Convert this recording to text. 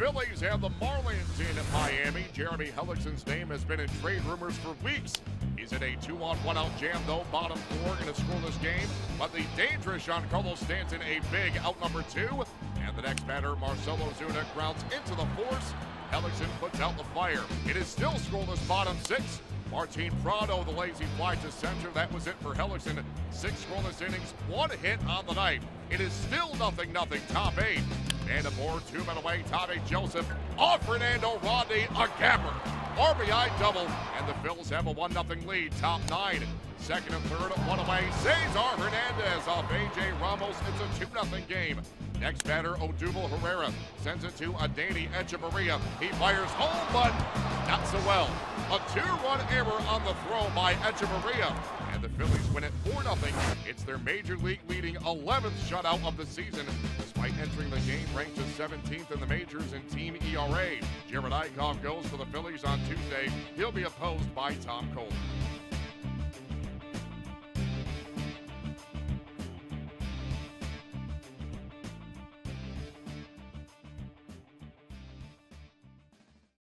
Phillies and the Marlins in Miami. Jeremy Hellickson's name has been in trade rumors for weeks. He's in a two-on, one-out jam, though, bottom four in a scoreless game. But the dangerous Giancarlo stands in a big out number two. And the next batter, Marcell Ozuna, grounds into the force. Hellickson puts out the fire. It is still scoreless bottom six. Martin Prado, the lazy fly to center. That was it for Hellickson. Six scoreless innings, one hit on the night. It is still nothing, nothing. Top eight. And aboard, two men away. Tommy Joseph off Fernando Rodney, a gapper. RBI double, and the Phils have a 1 0 lead. Top nine. Second and third, one away. Cesar Hernandez off A.J. Ramos. It's a 2 0 game. Next batter, Odubel Herrera sends it to Adeiny Hechavarria. He fires home, but not so well. A two-run error on the throw by Hechavarria. And the Phillies win it 4-0. It's their major league leading 11th shutout of the season, despite ranked to 17th in the majors in team ERA. Jerad Eickhoff goes for the Phillies on Tuesday. He'll be opposed by Tom Cole.